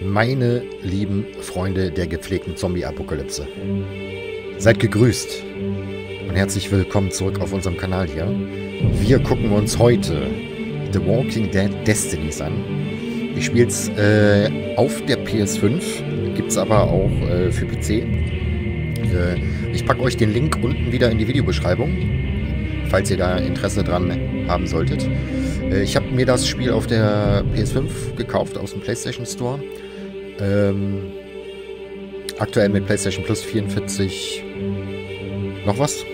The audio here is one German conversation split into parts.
Meine lieben Freunde der gepflegten Zombie-Apokalypse. Seid gegrüßt und herzlich willkommen zurück auf unserem Kanal hier. Wir gucken uns heute The Walking Dead Destinies an. Ich spiele es äh, auf der PS5, gibt es aber auch äh, für PC. Äh, ich packe euch den Link unten wieder in die Videobeschreibung, falls ihr da Interesse dran haben solltet. Äh, ich habe mir das Spiel auf der PS5 gekauft aus dem PlayStation Store. Ähm, aktuell mit PlayStation Plus 44 noch was.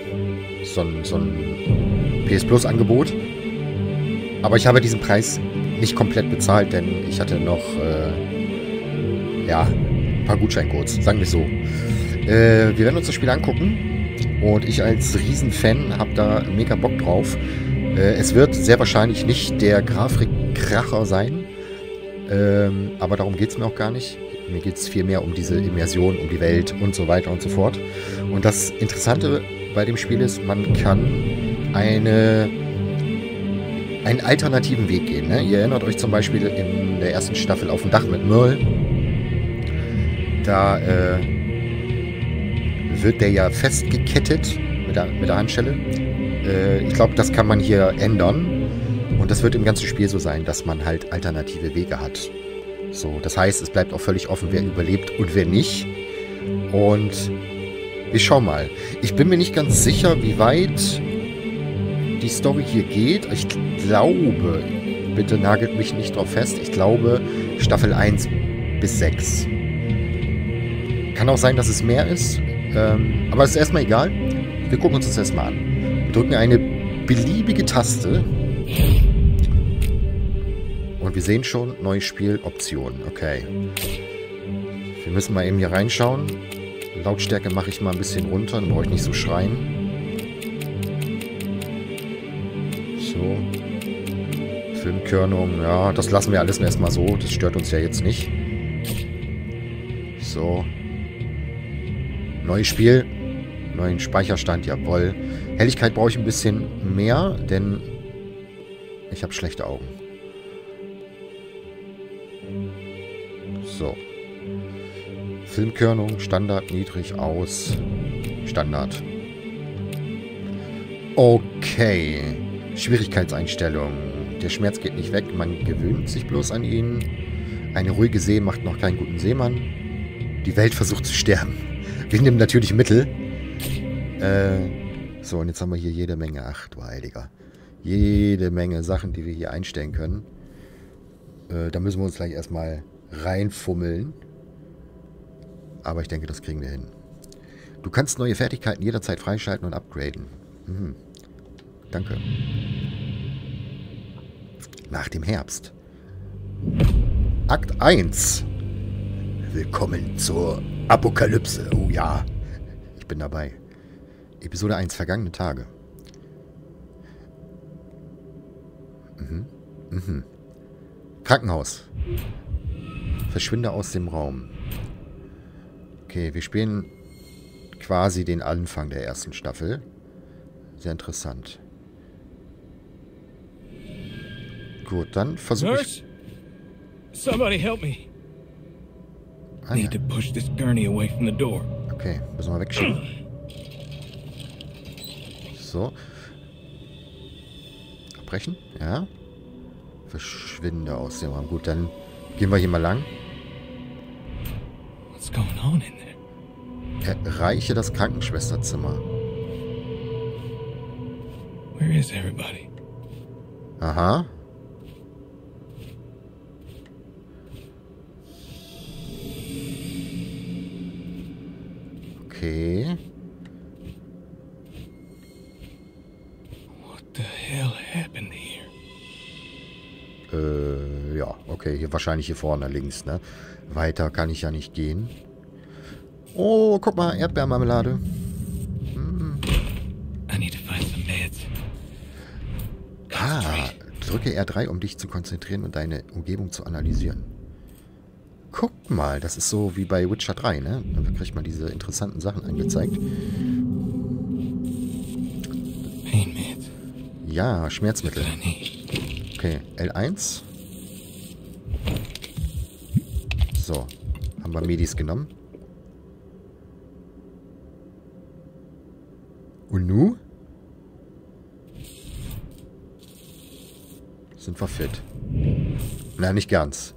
So ein, so ein PS Plus Angebot. Aber ich habe diesen Preis nicht komplett bezahlt, denn ich hatte noch äh, ja, ein paar Gutscheincodes, sagen wir so. Äh, wir werden uns das Spiel angucken und ich als Riesenfan habe da mega Bock drauf. Äh, es wird sehr wahrscheinlich nicht der Grafikkracher sein, ähm, aber darum geht es mir auch gar nicht. Mir geht es vielmehr um diese Immersion, um die Welt und so weiter und so fort. Und das Interessante bei dem Spiel ist, man kann eine, einen alternativen Weg gehen. Ne? Ihr erinnert euch zum Beispiel in der ersten Staffel auf dem Dach mit Merle. Da äh, wird der ja festgekettet mit der, mit der Handschelle. Äh, ich glaube, das kann man hier ändern. Und das wird im ganzen Spiel so sein, dass man halt alternative Wege hat. So, das heißt, es bleibt auch völlig offen, wer überlebt und wer nicht. Und wir schauen mal. Ich bin mir nicht ganz sicher, wie weit die Story hier geht. Ich glaube, bitte nagelt mich nicht drauf fest, ich glaube Staffel 1 bis 6. Kann auch sein, dass es mehr ist. Ähm, aber es ist erstmal egal. Wir gucken uns das erstmal an. Wir drücken eine beliebige Taste wir sehen schon, neue Spieloptionen. Okay. Wir müssen mal eben hier reinschauen. Lautstärke mache ich mal ein bisschen runter, dann brauche ich nicht so schreien. So. Filmkörnung, ja, das lassen wir alles erstmal so. Das stört uns ja jetzt nicht. So. Neues Spiel. Neuen Speicherstand, jawohl. Helligkeit brauche ich ein bisschen mehr, denn ich habe schlechte Augen. So. Filmkörnung, Standard, niedrig, aus. Standard. Okay. Schwierigkeitseinstellung. Der Schmerz geht nicht weg, man gewöhnt sich bloß an ihn. Eine ruhige See macht noch keinen guten Seemann. Die Welt versucht zu sterben. Wir nehmen natürlich Mittel. Äh, so, und jetzt haben wir hier jede Menge, ach du Heiliger, jede Menge Sachen, die wir hier einstellen können. Äh, da müssen wir uns gleich erstmal reinfummeln. Aber ich denke, das kriegen wir hin. Du kannst neue Fertigkeiten jederzeit freischalten und upgraden. Mhm. Danke. Nach dem Herbst. Akt 1. Willkommen zur Apokalypse. Oh ja, ich bin dabei. Episode 1, vergangene Tage. Mhm. Mhm. Krankenhaus. Verschwinde aus dem Raum. Okay, wir spielen quasi den Anfang der ersten Staffel. Sehr interessant. Gut, dann versuche ich... Somebody help me. Ah, ja. Okay, müssen wir wegschieben. So. Abbrechen, ja. Verschwinde aus dem Raum. Gut, dann gehen wir hier mal lang. Going on in there? Erreiche das Krankenschwesterzimmer. Where is everybody? Aha. Okay. What the hell happened here? Äh, ja, okay, hier wahrscheinlich hier vorne links, ne? Weiter kann ich ja nicht gehen. Oh, guck mal, Erdbeermarmelade. Meds. Ah, drücke R3, um dich zu konzentrieren und deine Umgebung zu analysieren. Guck mal, das ist so wie bei Witcher 3, ne? Da kriegt man diese interessanten Sachen angezeigt. Ja, Schmerzmittel. Okay, L1. So. Haben wir Medis genommen. Und nu? Sind wir fit? Nein, nicht ganz.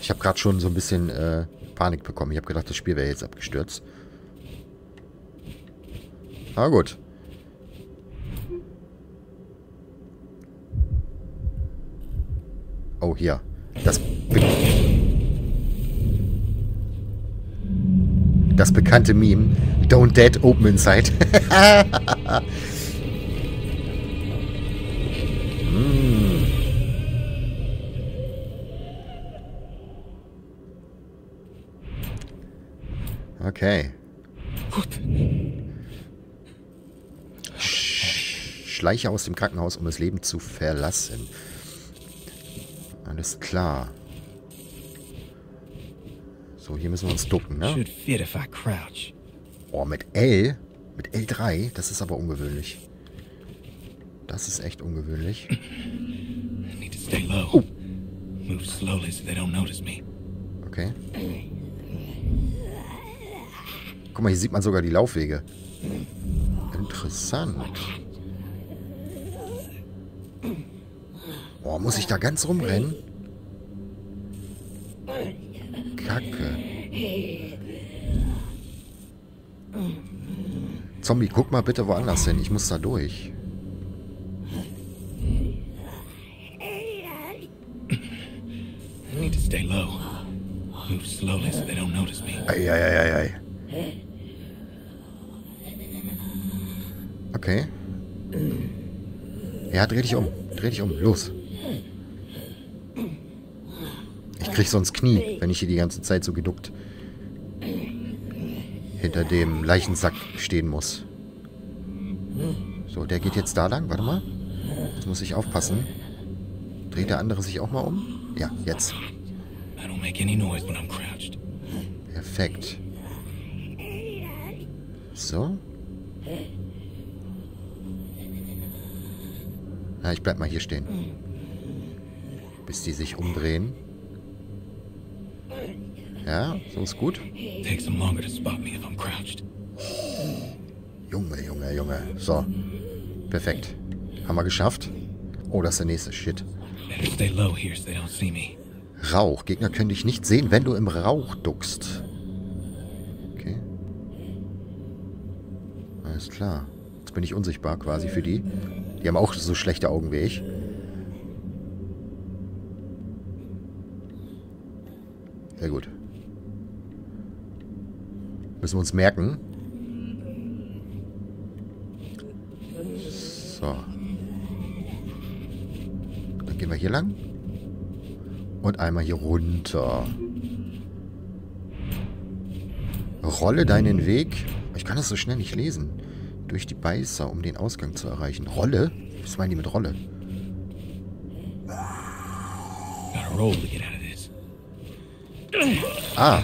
Ich habe gerade schon so ein bisschen äh, Panik bekommen. Ich habe gedacht, das Spiel wäre jetzt abgestürzt. Aber gut. Oh, hier. Das, be das bekannte Meme. Don't dead, open inside. mm. Okay. Schleiche aus dem Krankenhaus, um das Leben zu verlassen. Alles klar. So, hier müssen wir uns ducken, ne? Should fit if I crouch. Oh, mit L? Mit L3? Das ist aber ungewöhnlich. Das ist echt ungewöhnlich. Oh. Okay. Guck mal, hier sieht man sogar die Laufwege. Interessant. Boah, muss ich da ganz rumrennen? Zombie, guck mal bitte woanders hin. Ich muss da durch. I need to stay low. Move slowly so they don't notice me. Eieieiei. Okay. Ja, dreh dich um. Dreh dich um. Los. Ich krieg sonst Knie, wenn ich hier die ganze Zeit so geduckt hinter dem Leichensack stehen muss. So, der geht jetzt da lang. Warte mal. Jetzt muss ich aufpassen. Dreht der andere sich auch mal um? Ja, jetzt. Perfekt. So. Na, ich bleib mal hier stehen. Bis die sich umdrehen. Ja, so ist gut. Takes them longer to spot me if I'm So. Perfekt. Haben wir geschafft. Oh, das ist der nächste Shit. Rauch. Gegner können dich nicht sehen, wenn du im Rauch duckst. Okay. Alles klar. Jetzt bin ich unsichtbar quasi für die. Die haben auch so schlechte Augen wie ich. Sehr gut. Müssen wir uns merken. So. Dann gehen wir hier lang. Und einmal hier runter. Rolle deinen Weg. Ich kann das so schnell nicht lesen. Durch die Beißer, um den Ausgang zu erreichen. Rolle? Was meinen die mit Rolle? Ah,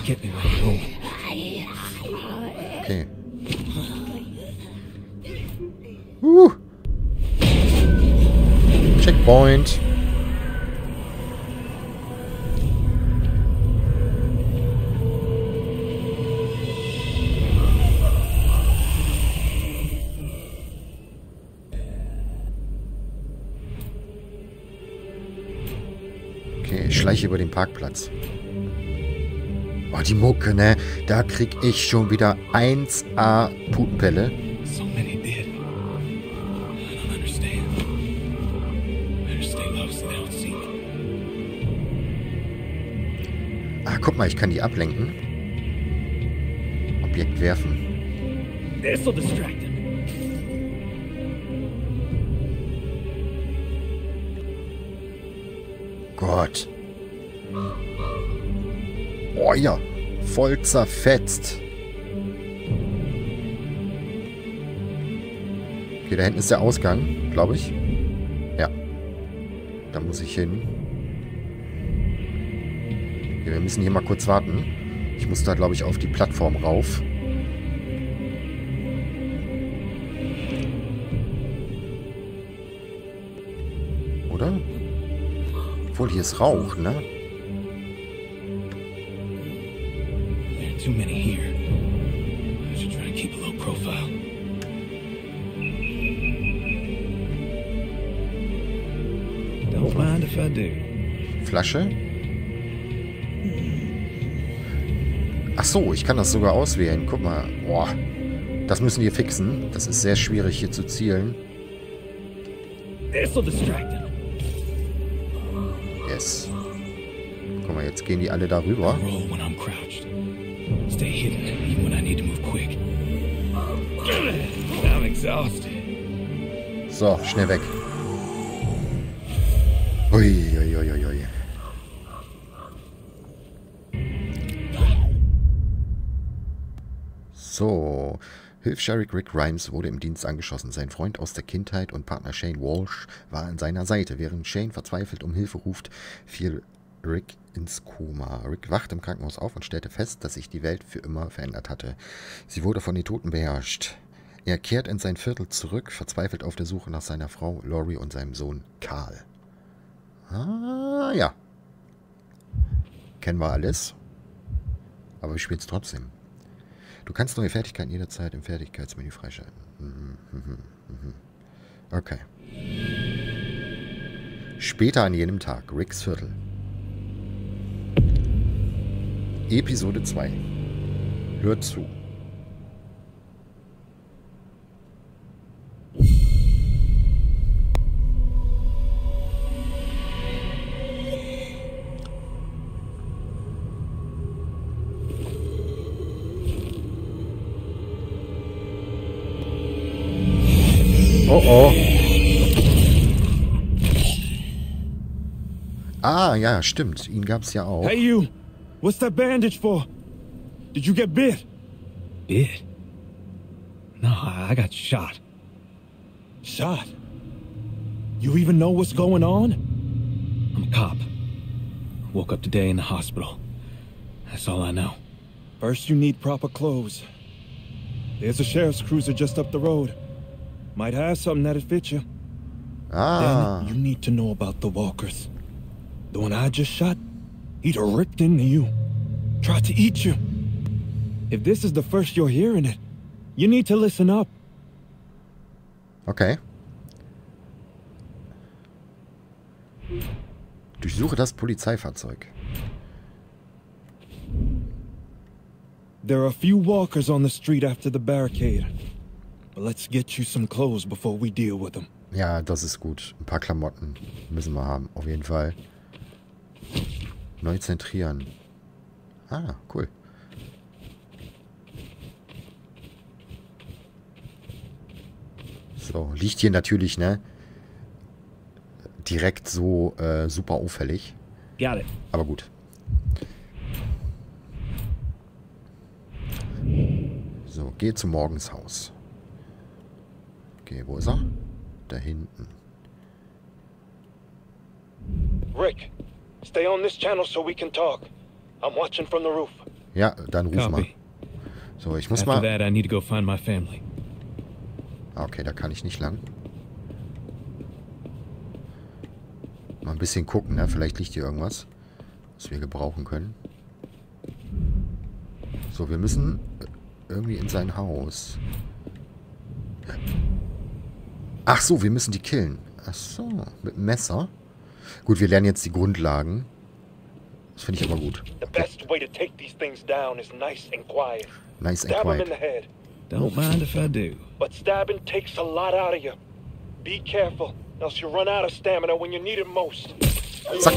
Checkpoint. Okay, ich schleiche über den Parkplatz. Oh, die Mucke, ne? Da krieg ich schon wieder 1A Putenpelle. Guck mal, ich kann die ablenken. Objekt werfen. This'll distract them. Gott. Oh ja, voll zerfetzt. Okay, da hinten ist der Ausgang, glaube ich. Ja. Da muss ich hin. Okay, wir müssen hier mal kurz warten. Ich muss da, glaube ich, auf die Plattform rauf. Oder? Obwohl, hier ist Rauch, ne? too many here. I should try to keep a low profile. Don't mind if I do. Flasche. So, ich kann das sogar auswählen. Guck mal. Boah. Das müssen wir fixen. Das ist sehr schwierig hier zu zielen. Yes. Guck mal, jetzt gehen die alle darüber. Roll when I'm Hilfssheriff Rick Grimes wurde im Dienst angeschossen. Sein Freund aus der Kindheit und Partner Shane Walsh war an seiner Seite. Während Shane verzweifelt um Hilfe ruft, fiel Rick ins Koma. Rick wacht im Krankenhaus auf und stellte fest, dass sich die Welt für immer verändert hatte. Sie wurde von den Toten beherrscht. Er kehrt in sein Viertel zurück, verzweifelt auf der Suche nach seiner Frau Laurie und seinem Sohn Karl. Ah, ja. Kennen wir alles. Aber wir spielen es trotzdem. Du kannst neue Fertigkeiten jederzeit im Fertigkeitsmenü freischalten. Mhm, mhm, mhm. Okay. Später an jenem Tag, Ricks Viertel. Episode 2. Hört zu. Ja, stimmt. Ihn gab's ja auch. Hey, you! What's that bandage for? Did you get bit? Bit? No, I I got shot. Shot? You even know what's going on? I'm a cop. Woke up today in the hospital. That's all I know. First, you need proper clothes. There's a sheriff's cruiser just up the road. Might have something that'd fit you. Ah, Then you need to know about the walkers. The one I just shot, he'd have ripped into you. Tried to eat you. If this is the first you're hearing it, you need to listen up. okay. Durchsuche das Polizeifahrzeug. There are a few walkers on the street after the barricade. But let's get you some clothes before we deal with them. Ja, das ist gut. Ein paar Klamotten müssen wir haben, auf jeden Fall. Neu zentrieren. Ah, cool. So, liegt hier natürlich, ne? Direkt so äh, super auffällig. It. Aber gut. So, geh zum Morgenshaus. Okay, wo ist er? Da hinten. Rick, stay on this channel so we can talk. I'm watching from the roof. Ja, dann ruf mal. Copy. So, ich muss After mal... that, I need to go find my family. Okay, da kann ich nicht lang. Mal ein bisschen gucken, ne? Vielleicht liegt hier irgendwas, was wir gebrauchen können. So, wir müssen irgendwie in sein Haus. Ach so, wir müssen die killen. Ach so, mit dem Messer. Gut, wir lernen jetzt die Grundlagen. Das finde ich aber gut. The best way to take these things down is nice and quiet. Nice and Stab him in the quiet. head. Don't mind if I do. But stabbing takes a lot out of you. Be careful, else you run out of stamina when you need it most. Zack.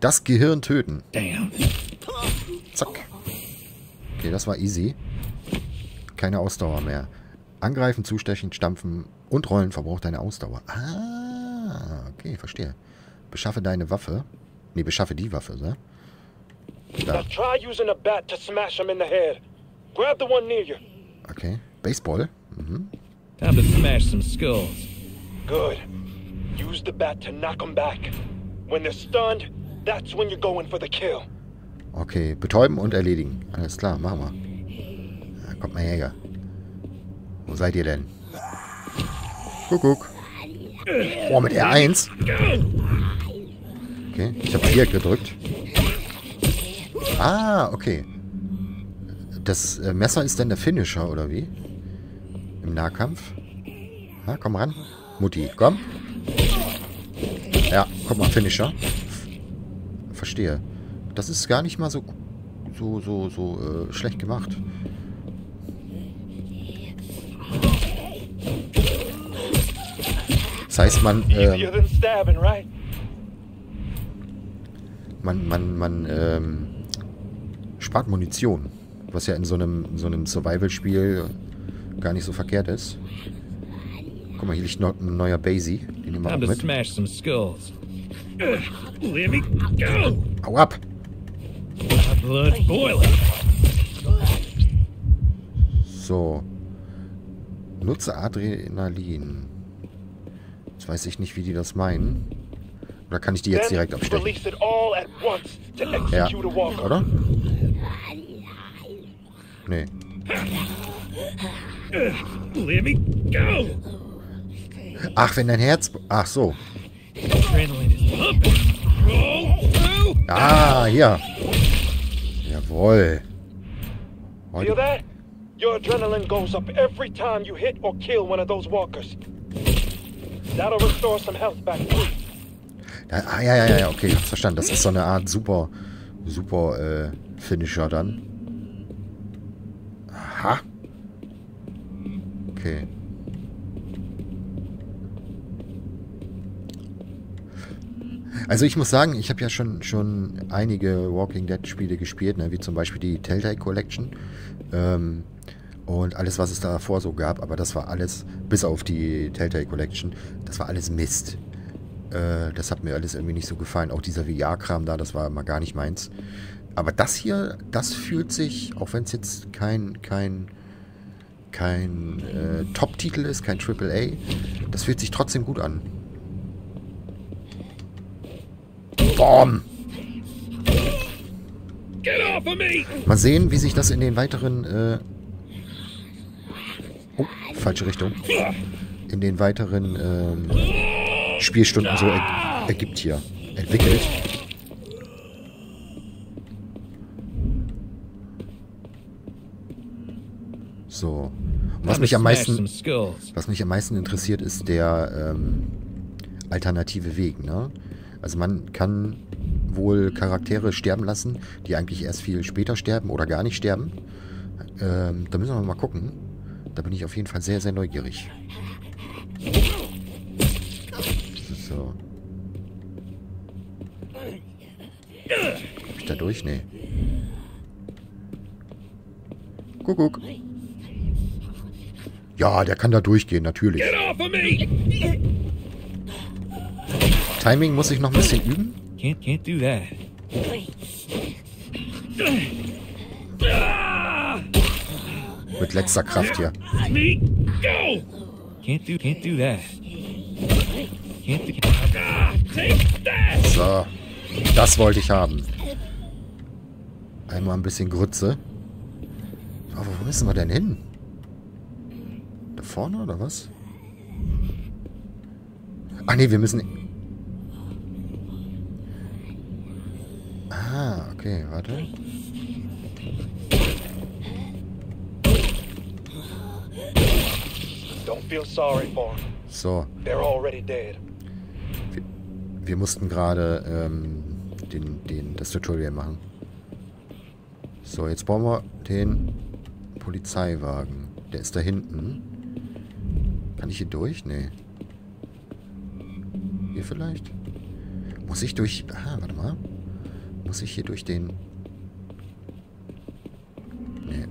Das Gehirn töten. Damn. Zack. Okay, das war easy. Keine Ausdauer mehr. Angreifen, zustechen, stampfen und rollen verbraucht deine Ausdauer. Ah, okay, verstehe. Beschaffe deine Waffe. Nee, beschaffe die Waffe, ne? Da, Now try using a bat to smash him in the head. Grab the one near you. okay. Baseball. Mhm. Time to smash some skulls. Good. Use the bat to knock them back. When they're stunned, that's when you're going for the kill. Okay, betäuben und erledigen. Alles klar, machen wir. Ja, kommt mal her. Wo seid ihr denn? Kuckuck. Oh, mit R1. Okay, ich habe hier gedrückt. Ah, okay. das äh, Messer ist dann der Finisher, oder wie? Im Nahkampf? Na, komm ran. Mutti, komm. Ja, guck mal, Finisher. Verstehe. Das ist gar nicht mal so so so so äh, schlecht gemacht. Das heißt, man Easier ähm, than stabbing, right? man man man ähm, spart Munition, was ja in so einem in so einem Survival-Spiel gar nicht so verkehrt ist. Guck mal, hier liegt noch ein neuer Basie. Den nehmen wir auch Time to mit. smash some skulls. Ugh, let me go! Hau ab! So. Nutze Adrenalin. Jetzt weiß ich nicht, wie die das meinen. Oder kann ich die jetzt direkt abstechen? Ja, oder? Nee. Let me go! Ach, wenn dein Herz... Ach so. Ah, hier. Jawohl. Feel that? Your adrenaline goes up every time you hit or kill one of those walkers. That'll restore some health back to ja, ah, ja, ja, ja, okay, verstanden. Das ist so eine Art super, super äh, Finisher dann. Aha. Okay. Also ich muss sagen, ich habe ja schon, schon einige Walking Dead Spiele gespielt, ne, wie zum Beispiel die Telltale Collection ähm, und alles, was es davor so gab, aber das war alles, bis auf die Telltale Collection, das war alles Mist. Äh, das hat mir alles irgendwie nicht so gefallen. Auch dieser VR-Kram da, das war immer gar nicht meins. Aber das hier, das fühlt sich, auch wenn es jetzt kein, kein, kein äh, Top-Titel ist, kein AAA, das fühlt sich trotzdem gut an. Bom! Mal sehen, wie sich das in den weiteren... Äh oh, falsche Richtung. In den weiteren ähm, Spielstunden so er ergibt hier. Entwickelt. So. Und was mich am meisten... Was mich am meisten interessiert, ist der ähm, alternative Weg. Ne? Also man kann wohl Charaktere sterben lassen, die eigentlich erst viel später sterben oder gar nicht sterben. Ähm, da müssen wir mal gucken. Da bin ich auf jeden Fall sehr, sehr neugierig. So. Komm ich da durch? Nee. Kuckuck. Ja, der kann da durchgehen, natürlich. Timing muss ich noch ein bisschen üben. Can't can't do that. Mit letzter Kraft hier. Ah! So. Das wollte ich haben. Einmal ein bisschen Grütze. Aber wo müssen wir denn hin? Da vorne oder was? Ach nee, wir müssen... Ah, okay, warte. Don't feel sorry for them. So, They're already dead. wir mussten gerade ähm, den, den, das Tutorial machen. So, jetzt brauchen wir den Polizeiwagen. Der ist da hinten. Kann ich hier durch? Nee. Hier vielleicht? Muss ich durch... Ah, warte mal. Muss ich hier durch den... Nee.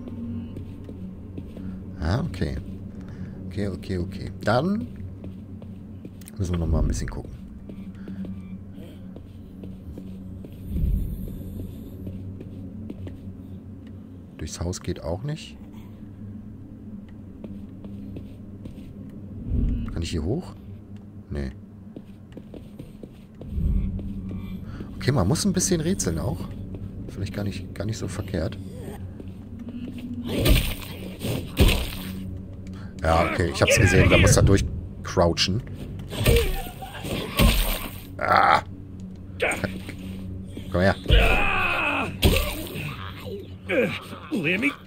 Ah, okay. Okay, okay, okay. Dann müssen wir noch mal ein bisschen gucken. Durchs Haus geht auch nicht. Kann ich hier hoch? Nee. Okay, man muss ein bisschen rätseln auch. Vielleicht gar nicht, gar nicht so verkehrt. Ja, okay, ich hab's gesehen, da muss er durchcrouchen. Ah! Komm her.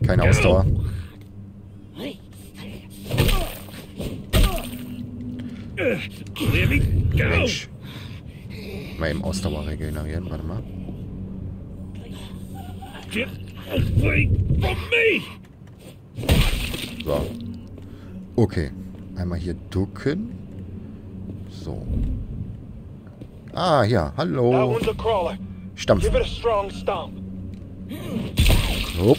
Keine. Ausdauer. Mensch. Mal eben Ausdauer regenerieren, warte mal. Get away from me. Okay. Einmal hier ducken. So. Ah, ja. Hallo. Stampf. Hopp.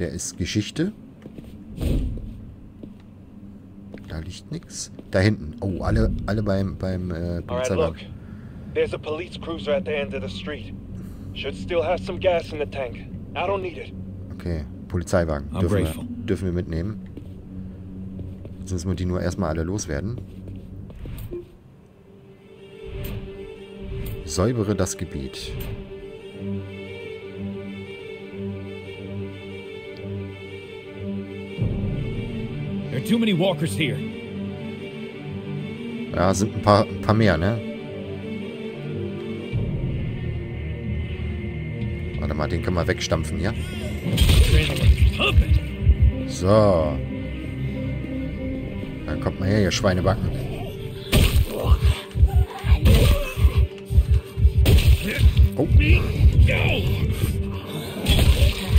Der ist Geschichte. Da liegt nichts. Da hinten. Oh, alle, alle beim, beim äh, Polizeiwagen. There's a police cruiser at the end of the street. Should still have some gas in the tank. I don't need it. Okay, Polizeiwagen. Dürfen wir, dürfen wir mitnehmen. Jetzt müssen wir die nur erstmal alle loswerden. Säubere das Gebiet. There are too many walkers here. Ja, sind ein paar, ein paar mehr, ne? Warte mal, den können wir wegstampfen hier. So. Dann kommt mal her, ihr Schweinebacken. Oh,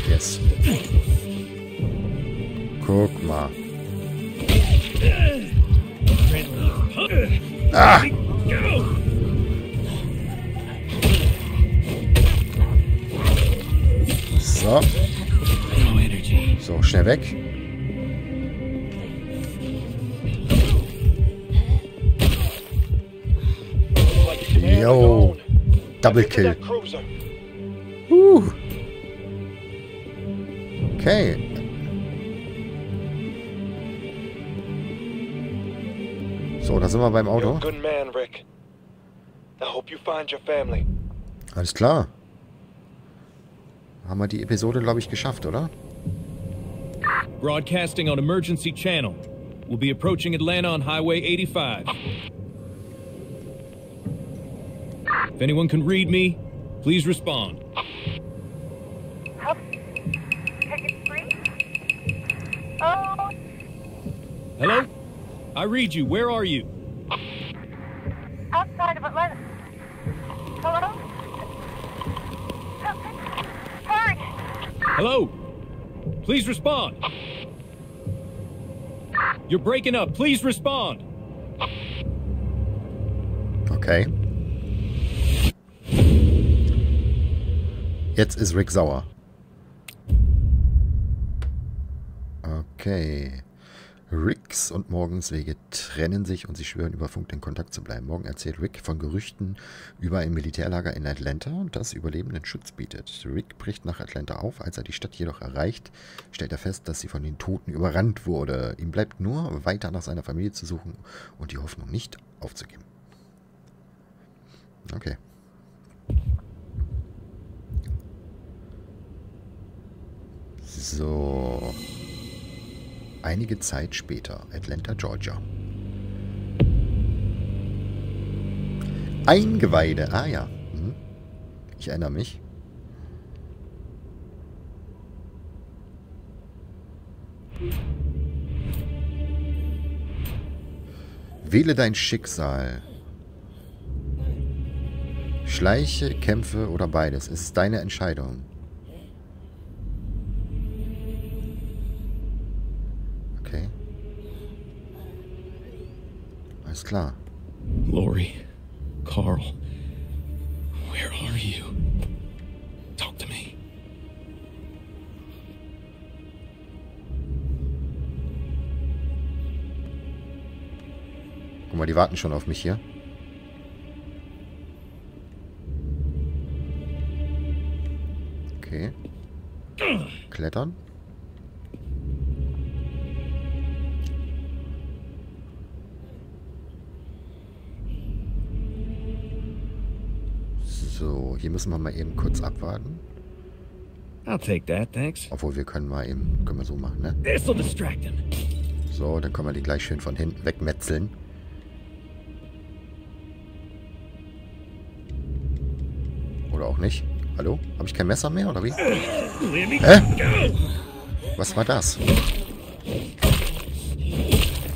yes. Guck mal. Ah! So, so, schnell weg. Yo. Double kill. Uh. Okay. So, da sind wir beim Auto. a good man, Rick. I hope you find your family. Alles klar. Haben wir die Episode, glaube ich, geschafft, oder? Broadcasting on emergency channel. We'll be approaching Atlanta on Highway 85. If anyone can read me, please respond. Help. Ticket free? Oh, Hello? I read you. Where are you? outside of Atlanta. Hello? Hurry! Hello? Please respond. You're breaking up. Please respond. Okay. Jetzt ist Rick sauer. Okay. Ricks und Morgens Wege trennen sich und sie schwören über Funk in Kontakt zu bleiben. Morgen erzählt Rick von Gerüchten über ein Militärlager in Atlanta, das Überlebenden Schutz bietet. Rick bricht nach Atlanta auf. Als er die Stadt jedoch erreicht, stellt er fest, dass sie von den Toten überrannt wurde. Ihm bleibt nur, weiter nach seiner Familie zu suchen und die Hoffnung nicht aufzugeben. Okay. So. Einige Zeit später, Atlanta, Georgia. Eingeweide, ah ja. Hm. Ich erinnere mich. Wähle dein Schicksal. Schleiche, kämpfe oder beides. Es ist deine Entscheidung. Alles klar. Lori, Carl, where are you? Talk to me. Guck mal, die warten schon auf mich hier. Okay. Klettern. So, hier müssen wir mal eben kurz abwarten. I'll take that, thanks. Obwohl, wir können mal eben, können wir so machen, ne? This'll distract him. So, dann können wir die gleich schön von hinten wegmetzeln. Oder auch nicht. Hallo? Habe ich kein Messer mehr, oder wie? Hä? Was war das?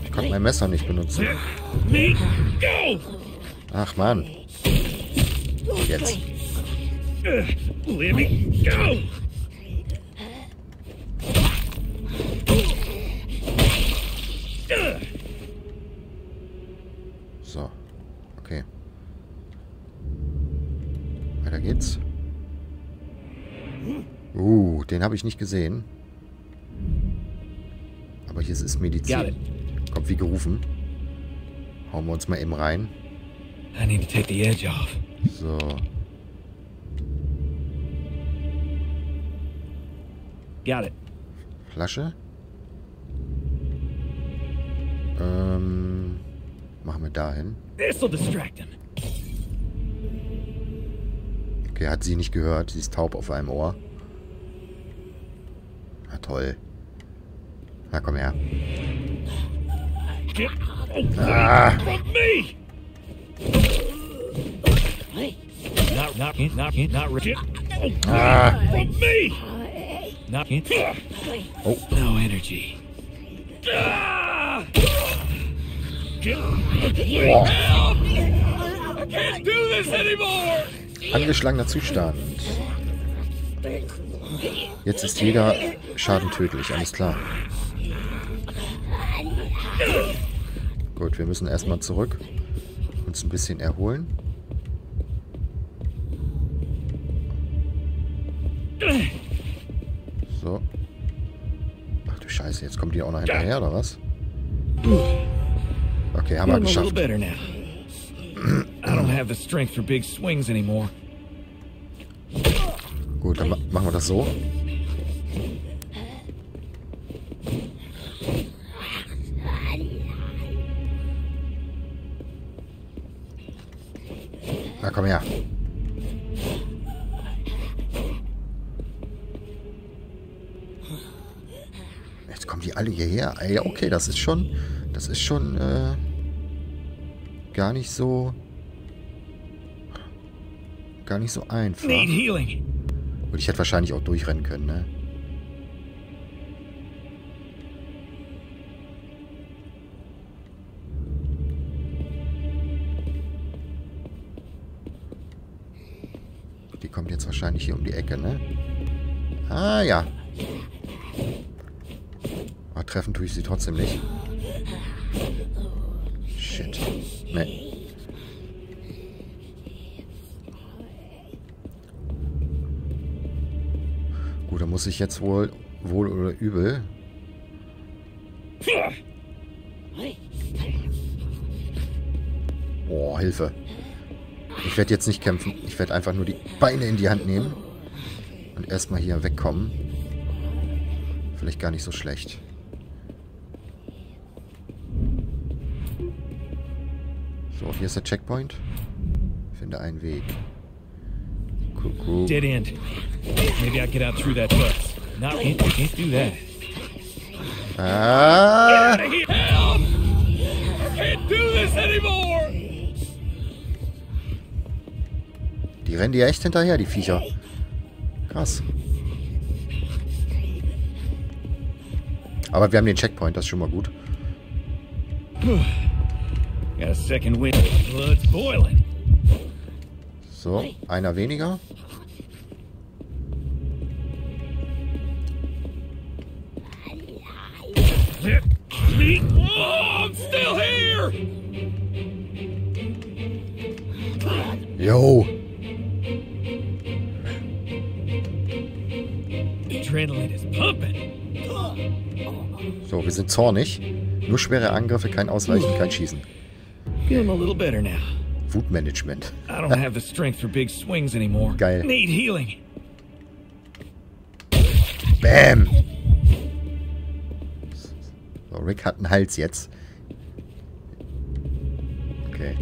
Ich konnte mein Messer nicht benutzen. Ach, Mann. Jetzt. Let me go! So. Okay. Weiter geht's. Uh, den habe ich nicht gesehen. Aber hier ist Medizin. Kommt wie gerufen. Hauen wir uns mal eben rein. I need to take the edge off. So. Got it. Flasche. Ähm, machen wir dahin. This'll distract him. Okay, hat sie nicht gehört. Sie ist taub auf einem Ohr. Na toll. Na komm her. Ah, Not, not, not, not, not, get ah. from me! Not, Oh, no energy. Ah! I can't do this anymore! Angeschlagener Zustand. Jetzt ist jeder Schaden tödlich, alles klar. Gut, wir müssen erstmal zurück. Uns ein bisschen erholen. So. Ach du Scheiße, jetzt kommt die auch noch hinterher, oder was? Okay, haben wir geschafft. better now. I don't have the strength for big swings anymore. Gut, dann ma machen wir das so. Ey, okay, das ist schon, das ist schon äh, gar nicht so, gar nicht so einfach. Und ich hätte wahrscheinlich auch durchrennen können, ne? Die kommt jetzt wahrscheinlich hier um die Ecke, ne? Ah, ja. Treffen tue ich sie trotzdem nicht. Shit. Ne. Gut, dann muss ich jetzt wohl, wohl oder übel. Boah, Hilfe. Ich werde jetzt nicht kämpfen. Ich werde einfach nur die Beine in die Hand nehmen. Und erstmal hier wegkommen. Vielleicht gar nicht so schlecht. Hier ist der Checkpoint. Finde einen Weg. Kuckuck. Dead end. Maybe I get out through that bus. Not, can't, can't do that. Ah! Help! I can't do this anymore! Die rennen dir echt hinterher, die Viecher. Krass. Aber wir haben den Checkpoint, das ist schon mal gut. Got So, einer weniger. Oh, pumping. So, wir sind zornig. Nur schwere Angriffe, kein Ausweichen, kein Schießen. Feeling a little better now. Wutmanagement. I don't have the strength for big swings anymore. Geil. Need healing. Bam! So, Rick hat einen Hals jetzt. Okay.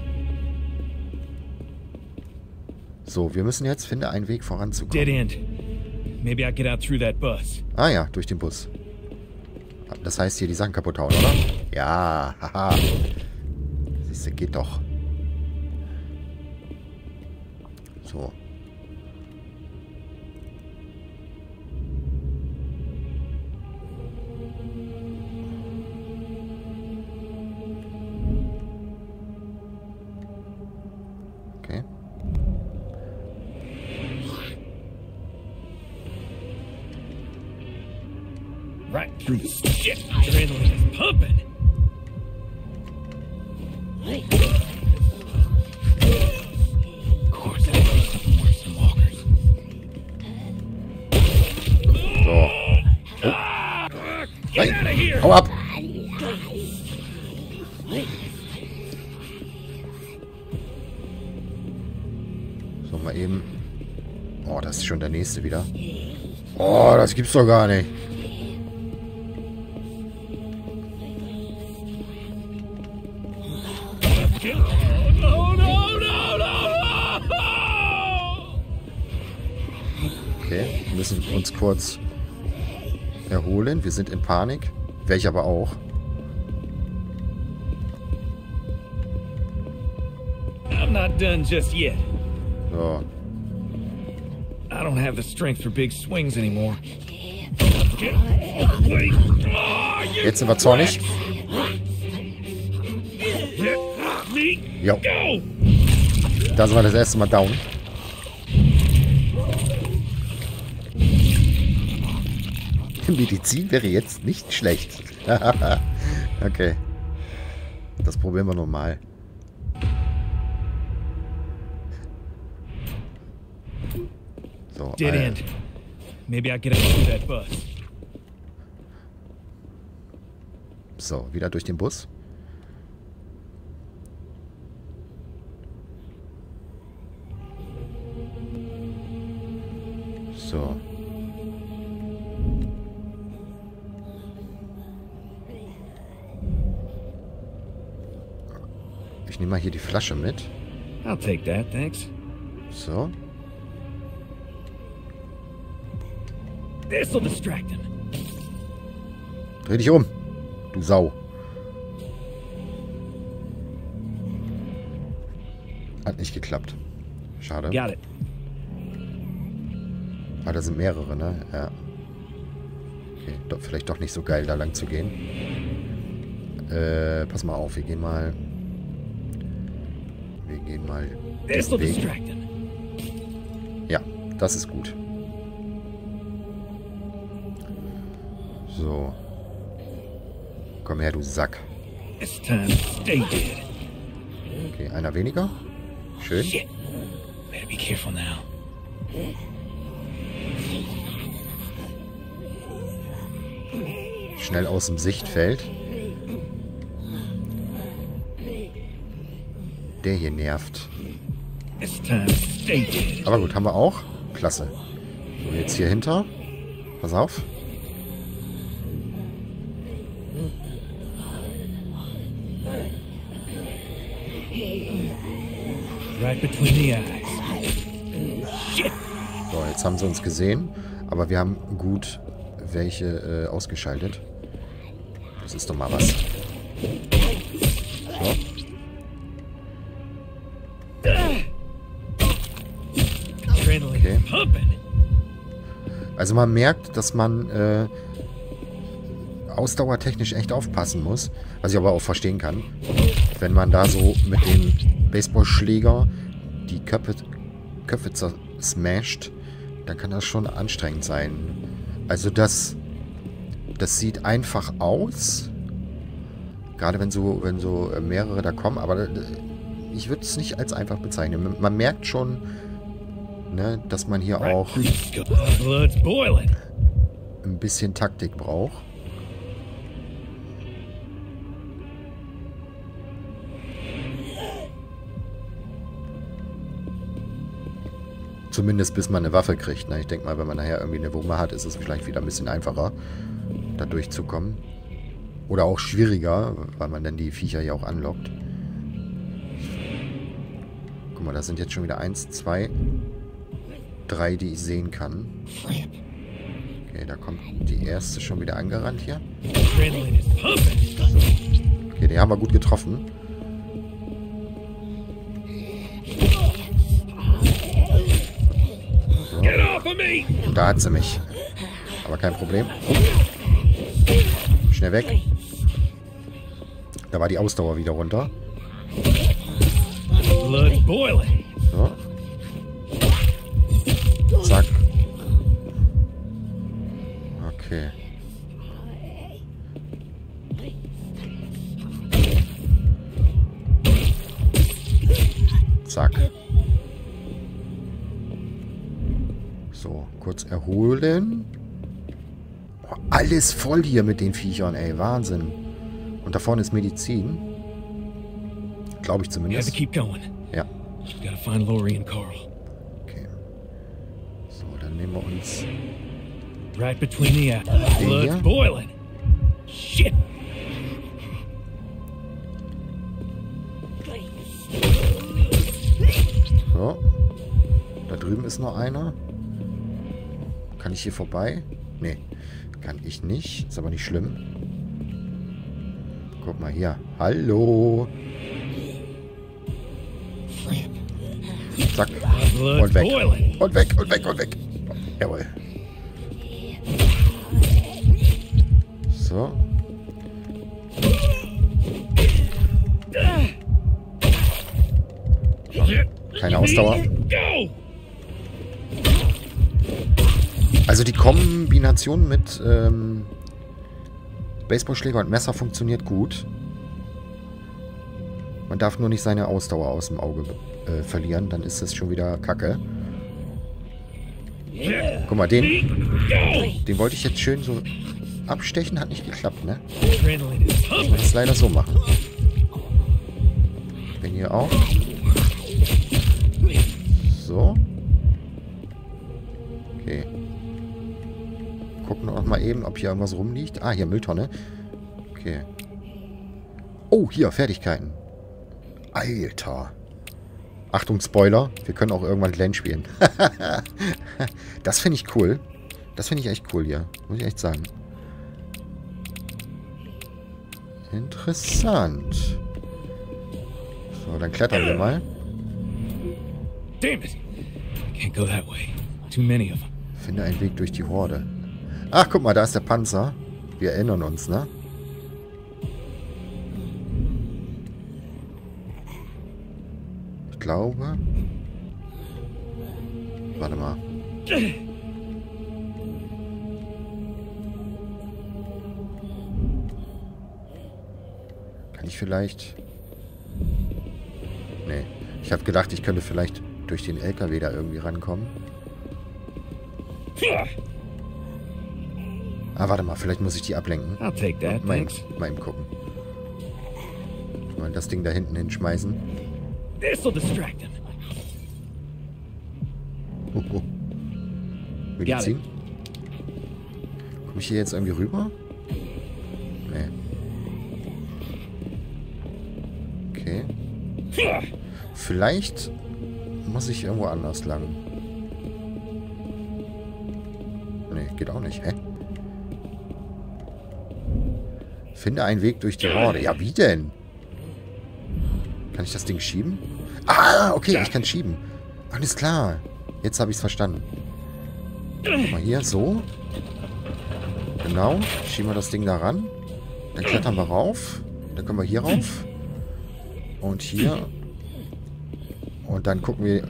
So, wir müssen jetzt, finde einen Weg Dead voranzukommen. end. Maybe I get out through that bus. Ah ja, durch den Bus. Das heißt hier die Sachen kaputt hauen, oder? Ja, haha. Scheiße, geht doch. So. Right through the shit. Adrenaline is pumping. Hau ab! So, mal eben. Oh, das ist schon der nächste wieder. Oh, das gibt's doch gar nicht. Okay, wir müssen uns kurz erholen. Wir sind in Panik. Wäre ich aber auch. I'm not done just yet. So. I don't have the strength for big swings anymore. Jetzt sind wir zornig. Jo. Da sind wir das erste Mal down. Medizin wäre jetzt nicht schlecht. okay. Das probieren wir nochmal. So, Dead äh, end. Maybe I get that bus. so, wieder durch den Bus. Nehme mal hier die Flasche mit. I'll take that, thanks. So. This'll distract him. Dreh dich um. Du Sau. Hat nicht geklappt. Schade. Got it. Ah, da sind mehrere, ne? Ja. Okay, doch, vielleicht doch nicht so geil, da lang zu gehen. Äh, pass mal auf, wir gehen mal... Gehen mal diesen Weg. Ja, das ist gut. So. Komm her, du Sack. Okay, einer weniger. Schön. Schnell aus dem Sichtfeld. Der hier nervt. Aber gut, haben wir auch. Klasse. So, jetzt hier hinter. Pass auf. So, jetzt haben sie uns gesehen. Aber wir haben gut welche äh, ausgeschaltet. Das ist doch mal was. Also man merkt, dass man äh, ausdauertechnisch echt aufpassen muss. Was ich aber auch verstehen kann. Wenn man da so mit dem Baseballschläger die Köpfe, Köpfe zersmasht, dann kann das schon anstrengend sein. Also das, das sieht einfach aus. Gerade wenn so, wenn so äh, mehrere da kommen, aber äh, ich würde es nicht als einfach bezeichnen. Man merkt schon, ne, dass man hier auch ein bisschen Taktik braucht. Zumindest bis man eine Waffe kriegt. Ne? Ich denke mal, wenn man nachher irgendwie eine Wumme hat, ist es vielleicht wieder ein bisschen einfacher, da durchzukommen. Oder auch schwieriger, weil man dann die Viecher ja auch anlockt. Guck mal, da sind jetzt schon wieder eins, zwei, drei, die ich sehen kann. Okay, da kommt die erste schon wieder angerannt hier. Okay, die haben wir gut getroffen. Und da hat sie mich. Aber kein Problem. Schnell weg. Da war die Ausdauer wieder runter. Blood's boiling. Alles voll hier mit den Viechern, ey. Wahnsinn. Und da vorne ist Medizin. Glaube ich zumindest. keep going. Ja, Gotta find Lori and Carl. okay. So, dann nehmen wir uns... Right between the Blood's boiling. Shit. So. Da drüben ist noch einer. Kann ich hier vorbei? Nee, kann ich nicht. Ist aber nicht schlimm. Guck mal hier. Hallo. Zack. Und weg. Und weg, und weg, und weg. Jawohl. So. Keine Ausdauer. Also die Kombination mit ähm, Baseballschläger und Messer funktioniert gut. Man darf nur nicht seine Ausdauer aus dem Auge äh, verlieren, dann ist das schon wieder Kacke. Guck mal, den, den wollte ich jetzt schön so abstechen, hat nicht geklappt, ne? Is Muss das leider so machen. Bin hier auch. So. Okay. Gucken noch mal eben, ob hier irgendwas rumliegt. Ah, hier Mülltonne. Okay. Oh, hier, Fertigkeiten. Alter. Achtung, Spoiler. Wir können auch irgendwann Glenn spielen. das finde ich cool. Das finde ich echt cool hier. Muss ich echt sagen. Interessant. So, dann klettern wir mal. Finde einen Weg durch die Horde. Ach, guck mal, da ist der Panzer. Wir erinnern uns, ne? Ich glaube... Warte mal. Kann ich vielleicht... Nee. Ich habe gedacht, ich könnte vielleicht durch den LKW da irgendwie rankommen. Ah, warte mal, vielleicht muss ich die ablenken. I'll take that, Mal, thanks. mal eben gucken. Mal das Ding da hinten hinschmeißen. This'll distract him. Hoho. Medizin. Komme ich hier jetzt irgendwie rüber? Nee. Okay. Vielleicht muss ich irgendwo anders lang. Nee, geht auch nicht. Hä? Finde einen Weg durch die Horde. Ja, wie denn? Kann ich das Ding schieben? Ah, okay, ich kann schieben. Alles klar. Jetzt habe ich es verstanden. Guck mal hier, so. Genau. Schieben wir das Ding da ran. Dann klettern wir rauf. Dann können wir hier rauf. Und hier. Und dann gucken wir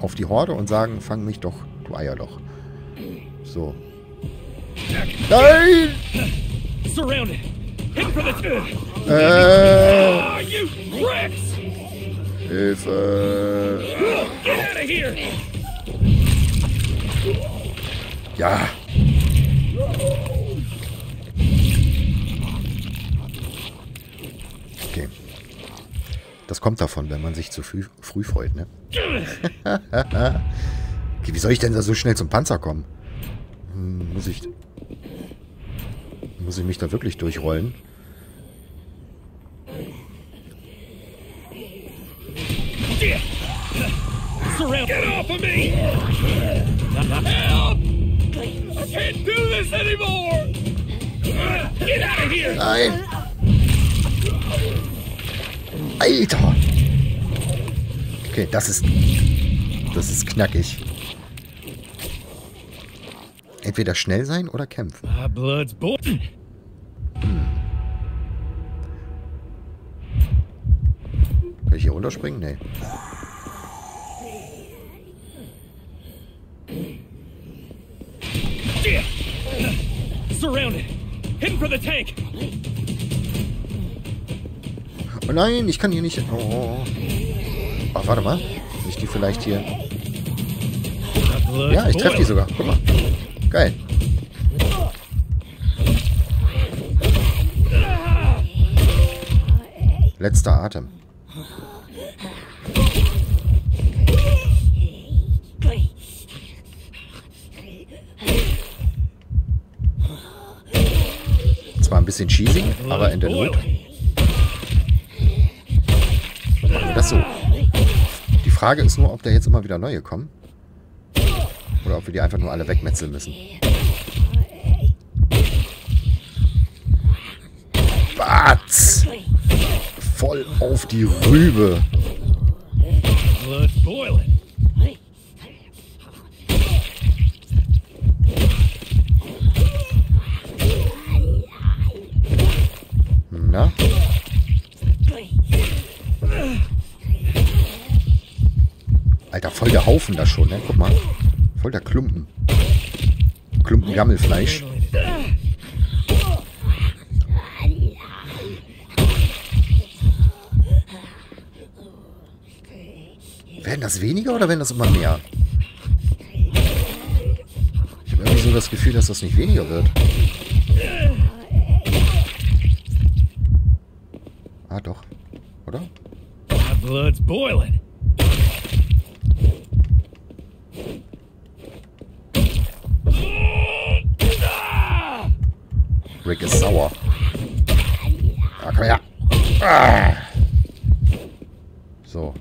auf die Horde und sagen, fang mich doch, du Eierloch. So. Nein! Surrounded. Hit for the... Äh, Oh, you bricks! Hilfe. Get out of here! Ja. Okay. Das kommt davon, wenn man sich zu früh, früh freut, ne? okay, wie soll ich denn da so schnell zum Panzer kommen? Hm, muss ich... Muss ich mich da wirklich durchrollen? Surround... Get off of me! Help! I can't do this anymore! Get out of here! Nein! Alter! Okay, das ist... Das ist knackig. Entweder schnell sein oder kämpfen. My blood's boiling. Runterspringen? Nee. Oh nein, ich kann hier nicht... Oh. Ach, warte mal. Kann ich die vielleicht hier... Ja, ich treffe die sogar. Guck mal. Geil. Letzter Atem. Zwar ein bisschen cheesy, aber in der Not. Machen wir das so. Die Frage ist nur, ob da jetzt immer wieder neue kommen. Oder ob wir die einfach nur alle wegmetzeln müssen. Batz! Voll auf die Rübe. Let's boil it. Na? Alter, voll der Haufen da schon, ne? Guck mal. Voll der Klumpen. Klumpen Gammelfleisch. Werden das weniger oder werden das immer mehr? Ich habe irgendwie so das Gefühl, dass das nicht weniger wird. Ah, doch. Oder? My blood's boiling. Rick ist sauer. Ah, komm her. Ah. So.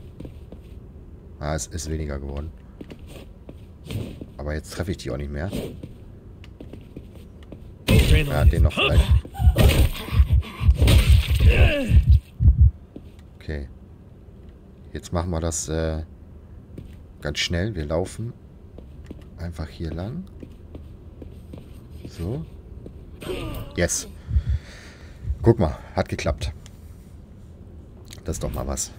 Ah, es ist weniger geworden. Aber jetzt treffe ich die auch nicht mehr. Ja, den noch vielleicht. Okay. Jetzt machen wir das äh, ganz schnell. Wir laufen einfach hier lang. So. Yes. Guck mal, hat geklappt. Das ist doch mal was.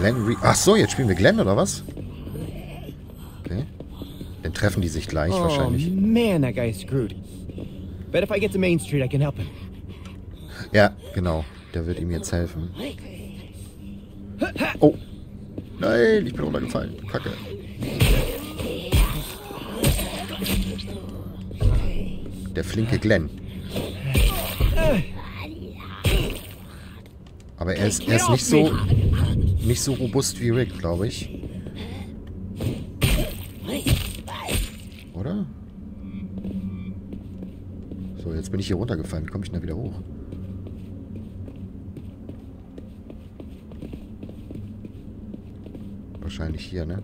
Glenn Re Ach so, jetzt spielen wir Glenn oder was? Okay. Dann treffen die sich gleich Oh wahrscheinlich. man, that guy's screwed. Bet if I get to Main Street, I can help him. Ja, genau. Der wird ihm jetzt helfen. Oh. Nein, ich bin runtergefallen. Kacke. Der flinke Glenn. Aber er ist, er ist nicht so nicht so robust wie Rick, glaube ich. Oder? So, jetzt bin ich hier runtergefallen. Wie komme ich denn da wieder hoch? Wahrscheinlich hier, ne?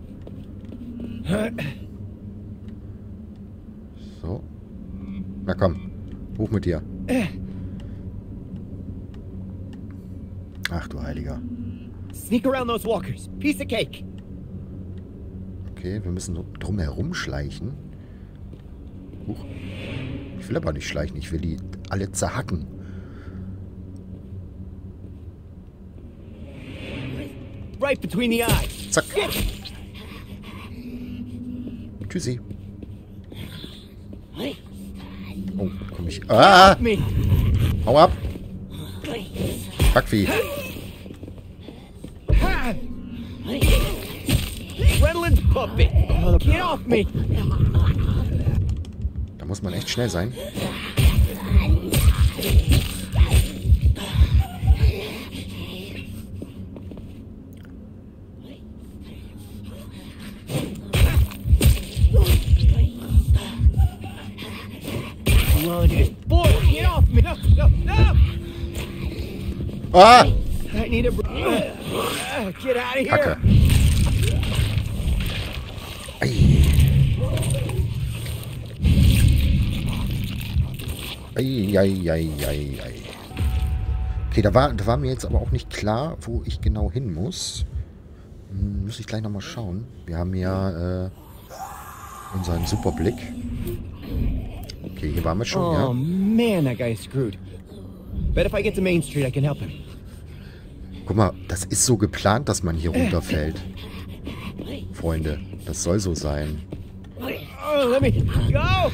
So. Na komm. Hoch mit dir. Ach du Heiliger. Sneak around those walkers. Piece of cake. Okay, wir müssen so drum herum schleichen. Huch. Ich will aber nicht schleichen. Ich will die alle zerhacken. Right between the eyes. Zack. Tschüssi. Oh, komm ich. Ah! Hau ab! Kackvieh. Get off me. Da muss man echt schnell sein. Blood is boiling. Get off me. No, no, no. Ah! I need a. br- Uh, get out of here. Kacke. Ei. Ei, ei, ei, ei, ei. Okay, da war, da war mir jetzt aber auch nicht klar, wo ich genau hin muss. Hm, muss ich gleich nochmal schauen. Wir haben ja äh, unseren Superblick. Okay, hier waren wir schon, Oh ja. man, that guy's screwed. Bet if I get to Main Street, I can help him. Guck mal, das ist so geplant, dass man hier runterfällt. Freunde, das soll so sein. Oh, let me go.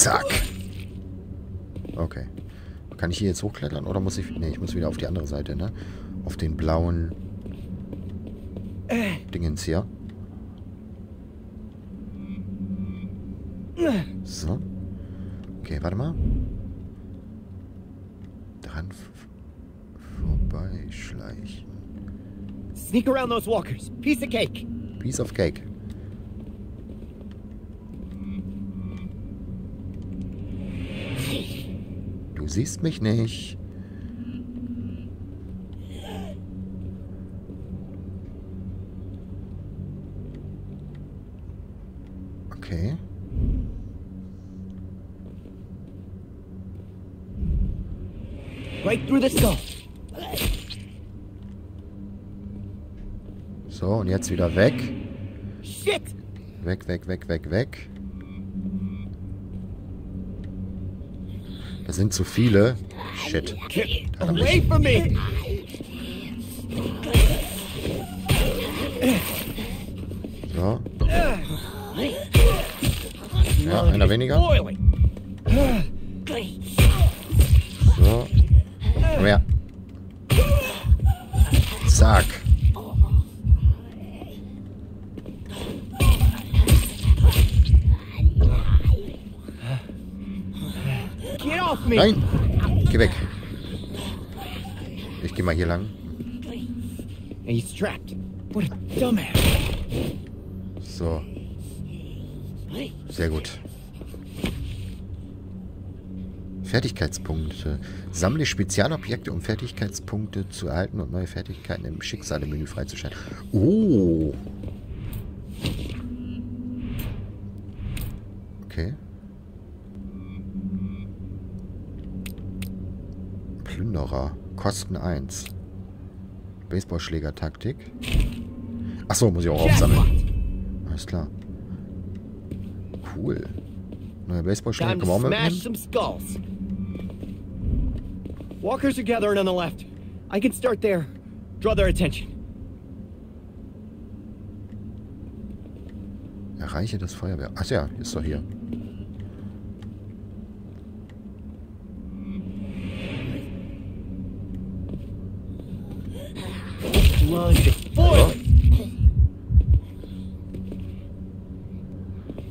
Zack. Okay. Kann ich hier jetzt hochklettern oder muss ich... Ne, ich muss wieder auf die andere Seite, ne? Auf den blauen... Dingens hier. So. Okay, warte mal. Dran vorbeischleichen. Sneak around those walkers. Piece of cake. Piece of cake. Du siehst mich nicht. Okay. Right through the skull. So, und jetzt wieder weg. Shit! Weg, weg, weg, weg, weg. Das sind zu viele. Shit. Away from me! So. Ja, einer weniger. Lang. So. Sehr gut. Fertigkeitspunkte. Sammle Spezialobjekte, um Fertigkeitspunkte zu erhalten und neue Fertigkeiten im Schicksale-Menü freizuschalten. Oh. Okay. Plünderer. Kosten 1. Baseballschläger-Taktik. Achso, muss ich auch aufsammeln. Alles klar. Cool. Neuer Baseballschläger. Können wir auch mitnehmen? Walkers are gathering on the left. I can start there. Draw their attention. Erreiche das Feuerwehr. Ach ja, ist doch hier. Boiling.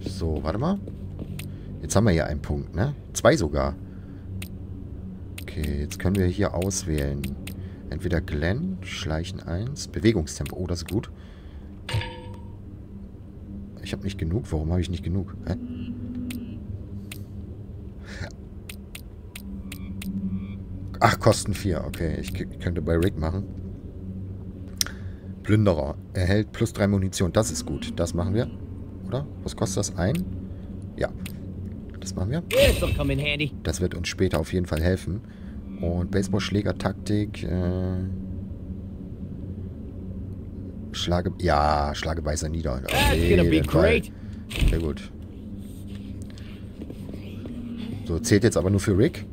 So, warte mal. Jetzt haben wir hier einen Punkt, ne? Zwei sogar. Okay, jetzt können wir hier auswählen. Entweder Glenn, Schleichen 1, Bewegungstempo. Oh, das ist gut. Ich habe nicht genug. Warum habe ich nicht genug? Hä? Ach, Kosten 4. Okay, ich k- könnte bei Rick machen. Plünderer. Erhält plus 3 Munition. Das ist gut. Das machen wir. Oder? Was kostet das? Ein? Ja. Das machen wir. Das wird uns später auf jeden Fall helfen. Und Baseballschläger-Taktik. Äh, Schlage. Ja, Schlage Beißer nieder. Auf jeden Fall. great. Sehr gut. So, zählt jetzt aber nur für Rick.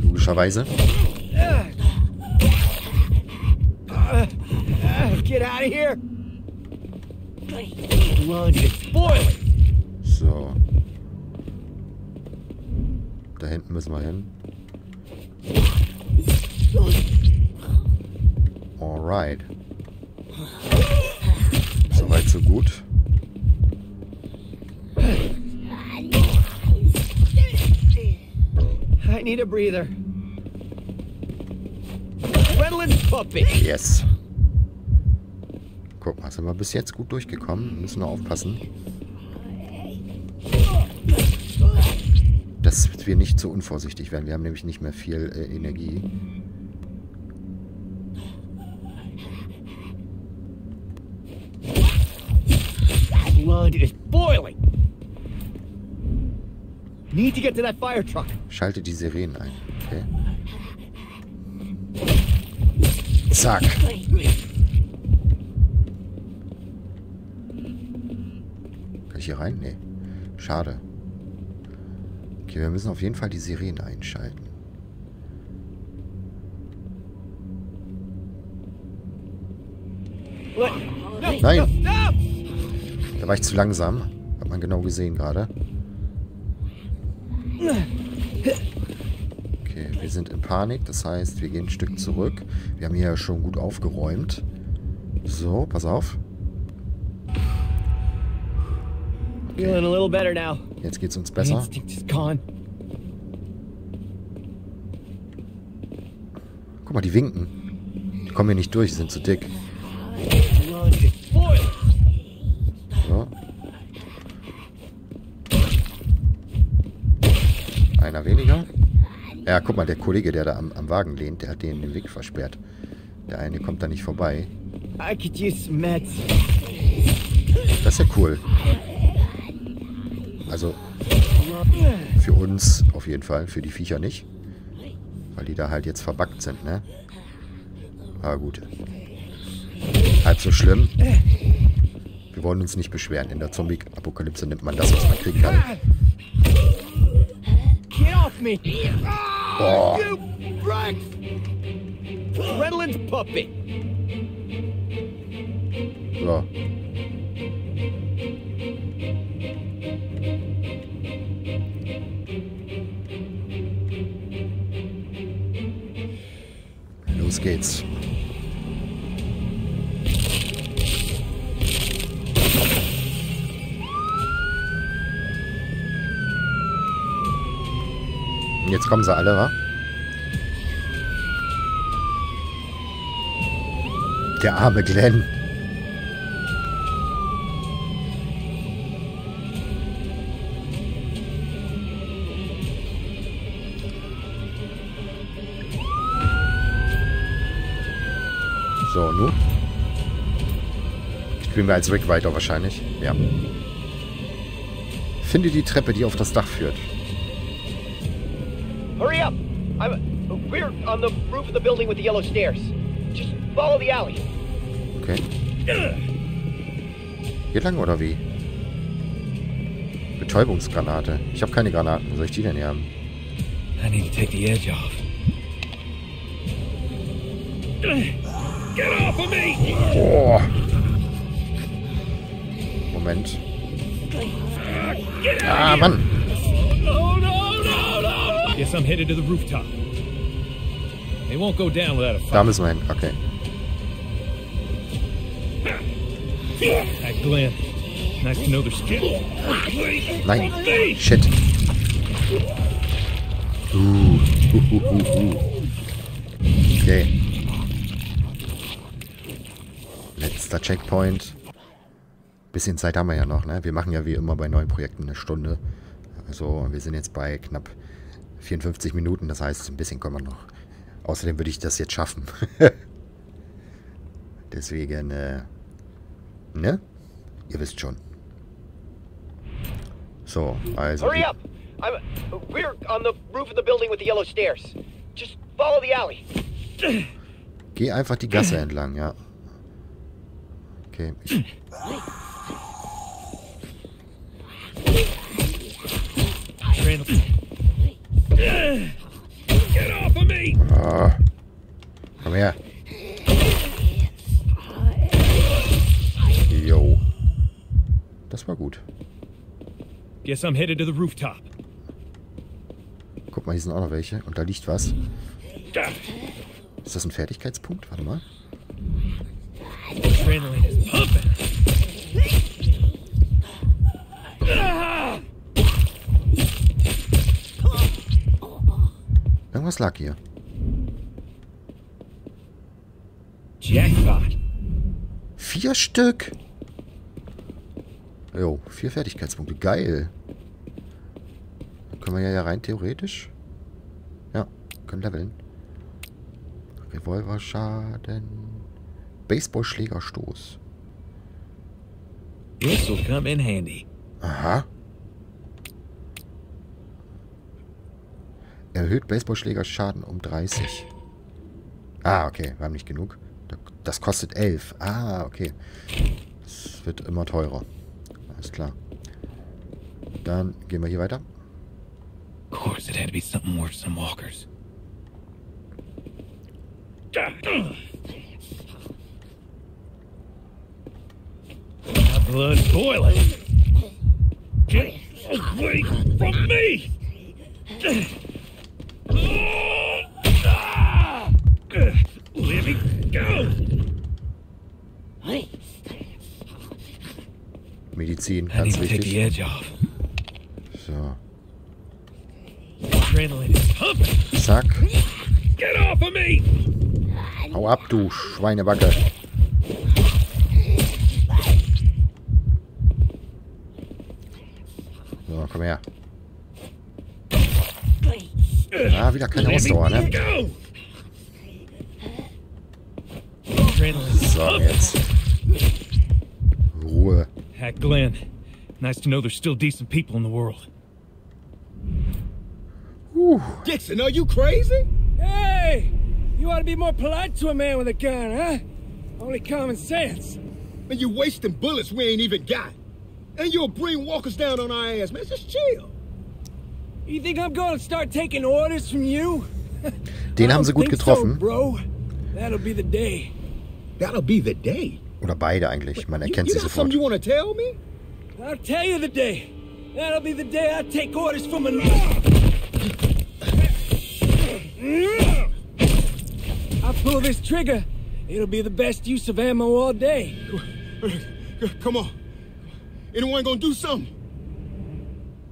Logischerweise. Get out of here! Blood is boiling. So. Da hinten müssen wir hin. Alright. Soweit, so gut. I need a breather. Adrenaline's pumping. Yes. Guck mal, sind wir bis jetzt gut durchgekommen. Müssen nur aufpassen. Dass wir nicht zu unvorsichtig werden. Wir haben nämlich nicht mehr viel äh, Energie. Schalte die Sirenen ein. Okay. Zack. Kann ich hier rein? Nee. Schade. Okay, wir müssen auf jeden Fall die Sirenen einschalten. Nein. Da war ich zu langsam. Hat man genau gesehen gerade. Okay, wir sind in Panik. Das heißt, wir gehen ein Stück zurück. Wir haben hier ja schon gut aufgeräumt. So, pass auf. Feeling a little better now. Jetzt geht's uns besser. instinct is gone. Guck mal, die winken. Die kommen hier nicht durch, die sind zu dick. So. Einer weniger. Ja, guck mal, der Kollege, der da am, am Wagen lehnt, der hat denen den Weg versperrt. Der eine kommt da nicht vorbei. Das ist ja cool. Also, für uns auf jeden Fall, für die Viecher nicht. Weil die da halt jetzt verbackt sind, ne? Aber gut. Halb so schlimm. Wir wollen uns nicht beschweren. In der Zombie-Apokalypse nimmt man das, was man kriegen kann. Boah. So. Geht's. Jetzt kommen sie alle, wa? Der arme Glenn. Spielen wir als Rick weiter wahrscheinlich. Ja. Finde die Treppe, die auf das Dach führt. Hurry up! I'm. We're on the roof of the building with the yellow stairs. Just follow the alley. Okay. Hier lang oder wie? Betäubungsgranate. Ich habe keine Granaten. Wo soll ich die denn hier haben? I need to take the edge off. Get off of me! Boah. Moment. Ah, Mann. Oh, no, no, no! Guess I'm headed to the rooftop. They won't go down without a fight. müssen wir hin. Okay. Hey, Glenn. Nice to know their skill. Nein. Shit. Uh, uh, uh, uh. Okay. Letzter Checkpoint. Bisschen Zeit haben wir ja noch, ne? Wir machen ja wie immer bei neuen Projekten eine Stunde. Also wir sind jetzt bei knapp 54 Minuten, das heißt, ein bisschen kommen wir noch. Außerdem würde ich das jetzt schaffen. Deswegen, äh, ne? Ihr wisst schon. So, also. Hurry up! I'm. We're on the roof of the building with the yellow stairs. Just follow the alley. Geh einfach die Gasse entlang, ja. Okay. Ich, Randall. Get off of me! ah. Komm her. Jo. Das war gut. Guess I'm headed to the rooftop. Guck mal, hier sind auch noch welche. Und da liegt was. Ist das ein Fertigkeitspunkt? Warte mal. Adrenaline is pumping. Irgendwas lag hier. Jackpot. Vier Stück. Jo, vier Fertigkeitspunkte. Geil. Dann können wir ja, ja rein theoretisch. Ja, können leveln. Revolverschaden. Baseballschlägerstoß. This will come in handy. Aha. Erhöht Baseballschlägerschaden um 30. Ah, okay. Wir haben nicht genug. Das kostet 11. Ah, okay. Es wird immer teurer. Alles klar. Dann gehen wir hier weiter. Of course, it had to be something worse than walkers. My blood's boiling. Get away from me! Let me go! Medizin, ganz wichtig. So, zack. Get off of me! Hau ab, du Schweinebacke. So, komm her. Ah, wieder keine Ausdauer, ne? go! Adrenaline is So, jetzt. Ruhe. Hack Glenn. Nice to know there's still decent people in the world. Dixon, are you crazy? Hey! You ought to be more polite to a man with a gun, huh? Only common sense. Man, you wasting bullets we ain't even got. And you'll bring walkers down on our ass, man. Just chill. You think I'm gonna start taking orders from you? Den I haben sie don't gut think getroffen. So, bro. That'll be the day. That'll be the day. Oder beide eigentlich. Man You, erkennt you sie got sofort. something you want to tell me? I'll tell you the day. That'll be the day I take orders from a. I pull this trigger. It'll be the best use of ammo all day. Come on. Anyone gonna do something?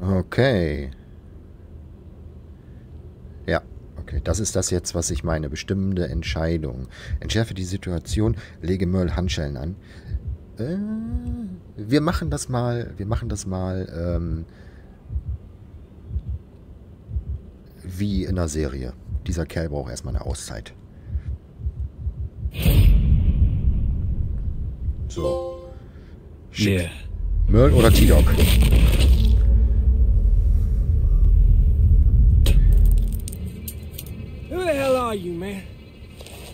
Okay. Ja, okay. Das ist das jetzt, was ich meine. Bestimmende Entscheidung. Entschärfe die Situation, lege Merle Handschellen an. Äh, wir machen das mal, wir machen das mal ähm, wie in einer Serie. Dieser Kerl braucht erstmal eine Auszeit. So. Schick. Yeah. Merle oder T-Dog? Are you, man?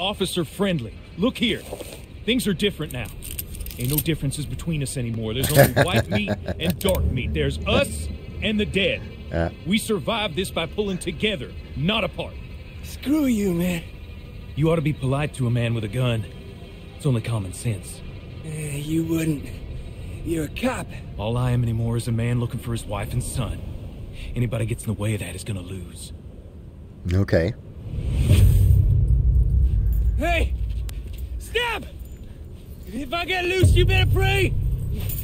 Officer friendly. Look here. Things are different now. Ain't no differences between us anymore. There's only white meat and dark meat. There's us and the dead. Ja. We survived this by pulling together, not apart. Screw you, man. You ought to be polite to a man with a gun. It's only common sense. Eh, you wouldn't. You're a cop. All I am anymore is a man looking for his wife and son. Anybody gets in the way of that is gonna lose. Okay. Hey! Stop! If I get loose, you better pray!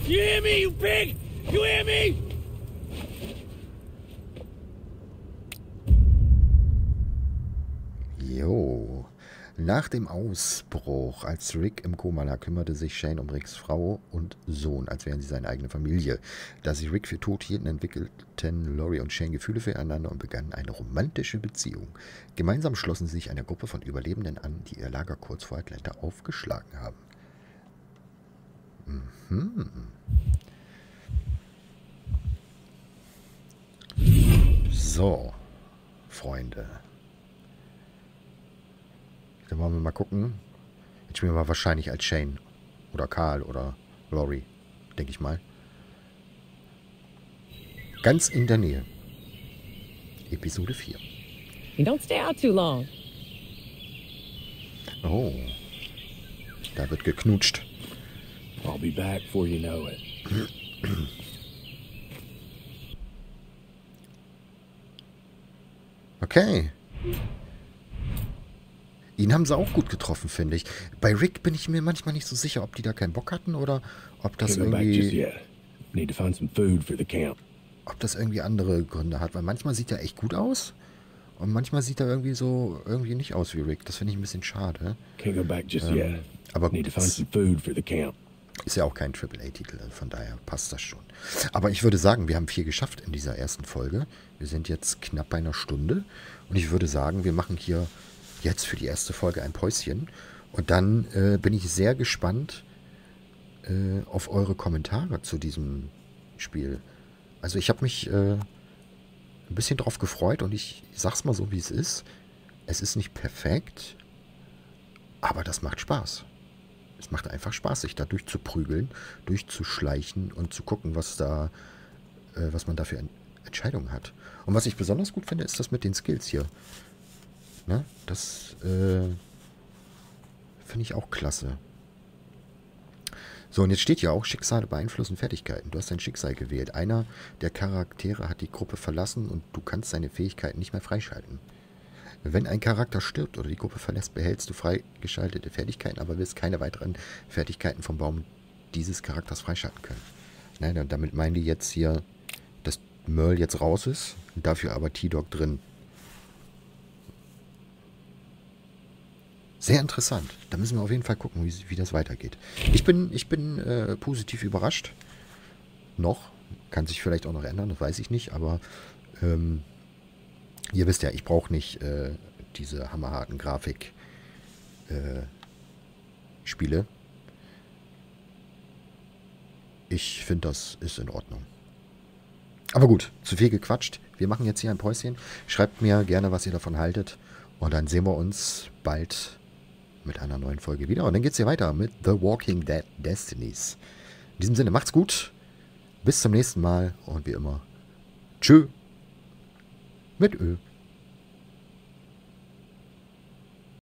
You hear me, you pig? You hear me? Jo. Nach dem Ausbruch, als Rick im Koma lag, kümmerte sich Shane um Ricks Frau und Sohn, als wären sie seine eigene Familie. Da sie Rick für tot hielten, entwickelten Laurie und Shane Gefühle füreinander und begannen eine romantische Beziehung. Gemeinsam schlossen sie sich einer Gruppe von Überlebenden an, die ihr Lager kurz vor Atlanta aufgeschlagen haben. Mhm. So, Freunde. Dann wollen wir mal gucken. Jetzt spielen wir mal wahrscheinlich als Shane. Oder Karl oder Laurie. Denke ich mal. Ganz in der Nähe. Episode 4. You don't stay out too long. Oh. Da wird geknutscht. I'll be back before you know it. Okay. Ihn haben sie auch gut getroffen, finde ich. Bei Rick bin ich mir manchmal nicht so sicher, ob die da keinen Bock hatten oder ob das irgendwie, ob das irgendwie andere Gründe hat. Weil manchmal sieht er echt gut aus und manchmal sieht er irgendwie so irgendwie nicht aus wie Rick. Das finde ich ein bisschen schade. Can't go back just Ähm, yet. aber gut, find some food for the camp. Ist ja auch kein AAA-Titel, von daher passt das schon. Aber ich würde sagen, wir haben viel geschafft in dieser ersten Folge. Wir sind jetzt knapp bei einer Stunde. Und ich würde sagen, wir machen hier jetzt für die erste Folge ein Päuschen. Und dann äh, bin ich sehr gespannt äh, auf eure Kommentare zu diesem Spiel. Also ich habe mich äh, ein bisschen drauf gefreut und ich sag's mal so, wie es ist. Es ist nicht perfekt, aber das macht Spaß. Es macht einfach Spaß, sich da durchzuprügeln, durchzuschleichen und zu gucken, was da, äh, was man da für Ent Entscheidungen hat. Und was ich besonders gut finde, ist das mit den Skills hier. Ne? Das äh, finde ich auch klasse. So, und jetzt steht hier auch, Schicksale beeinflussen Fertigkeiten. Du hast dein Schicksal gewählt. Einer der Charaktere hat die Gruppe verlassen und du kannst seine Fähigkeiten nicht mehr freischalten. Wenn ein Charakter stirbt oder die Gruppe verlässt, behältst du freigeschaltete Fertigkeiten, aber wirst keine weiteren Fertigkeiten vom Baum dieses Charakters freischalten können. Nein, damit meinen die jetzt hier, dass Merle jetzt raus ist, dafür aber T-Dog drin. Sehr interessant. Da müssen wir auf jeden Fall gucken, wie, wie das weitergeht. Ich bin, ich bin äh, positiv überrascht. Noch. Kann sich vielleicht auch noch ändern, das weiß ich nicht. Aber ähm, ihr wisst ja, ich brauche nicht äh, diese hammerharten Grafik-Spiele. Äh, ich finde, das ist in Ordnung. Aber gut, zu viel gequatscht. Wir machen jetzt hier ein Päuschen. Schreibt mir gerne, was ihr davon haltet. Und dann sehen wir uns bald mit einer neuen Folge wieder. Und dann geht es hier weiter mit The Walking Dead Destinies. In diesem Sinne, macht's gut. Bis zum nächsten Mal. Und wie immer, tschö. Mit Ö.